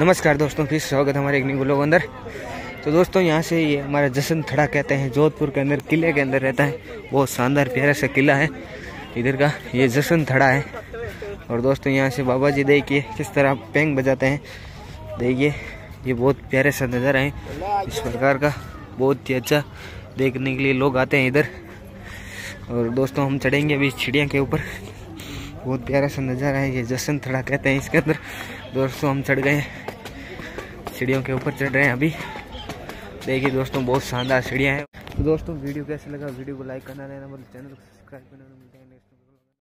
नमस्कार दोस्तों, फिर स्वागत हमारे एक न्यू अंदर। तो दोस्तों, यहाँ से ये हमारा जश्न थड़ा कहते हैं, जोधपुर के अंदर, किले के अंदर रहता है। बहुत शानदार, प्यारा सा किला है। इधर का ये जश्न थड़ा है। और दोस्तों, यहाँ से बाबा जी देखिए, किस तरह पेंग बजाते हैं। देखिए, ये बहुत प्यारे सा नज़ारा है। इस प्रकार का बहुत ही अच्छा देखने के लिए लोग आते हैं इधर। और दोस्तों, हम चढ़ेंगे अभी चिड़िया के ऊपर। बहुत प्यारा सा नज़ारा है ये जश्न थड़ा कहते हैं इसके अंदर। दोस्तों, हम चढ़ गए सीढ़ियों के ऊपर चढ़ रहे हैं अभी। देखिए दोस्तों, बहुत शानदार सीढ़ियाँ हैं। तो दोस्तों, वीडियो कैसे लगा? वीडियो को लाइक करना रहना मतलब चैनल को सब्सक्राइब करना